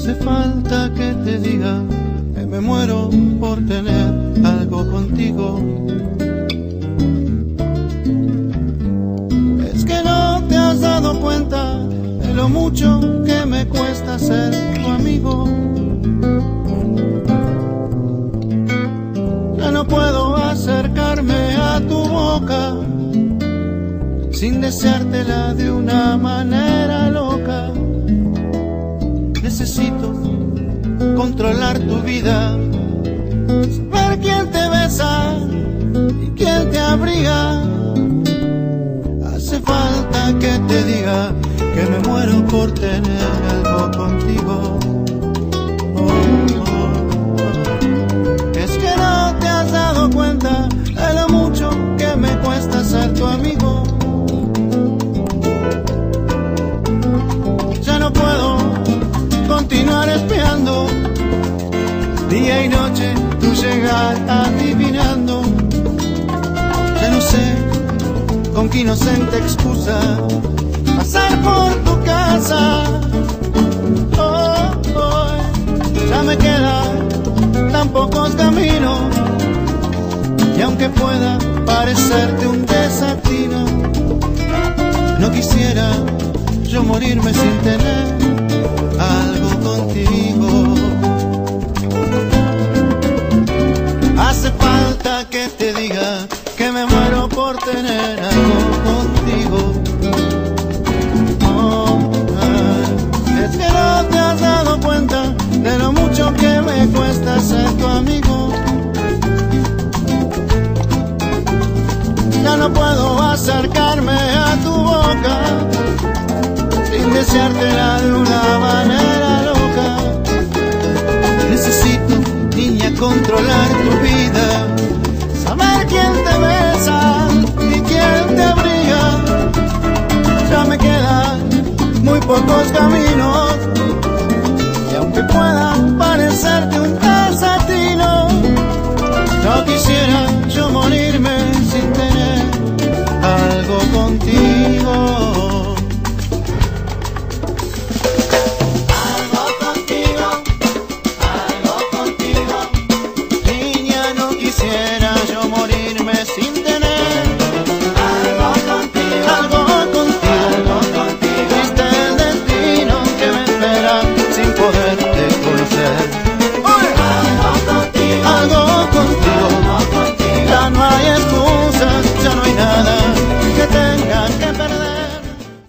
hace falta que te diga que me muero por tener algo contigo. Es que no te has dado cuenta de lo mucho que me cuesta ser tu amigo. Ya no puedo acercarme a tu boca sin deseártela de una manera loca. Necesito controlar tu vida, saber quién te besa y quién te abriga. Hace falta que te diga que me muero por tener algo contigo. Continuar espiando día y noche tu llegar adivinando. Ya no sé con qué inocente excusa pasar por tu casa. Oh, oh, ya me quedan tan pocos caminos y aunque pueda parecerte un desatino, no quisiera yo morirme sin tener Que te diga que me muero por tener algo contigo. Oh, es que no te has dado cuenta de lo mucho que me cuesta ser tu amigo. Ya no puedo acercarme a tu boca sin deseártela de una manera loca. Necesito, niña, controlar tu vida, quién te besa y quién te abriga. Ya me quedan muy pocos caminos y aunque pueda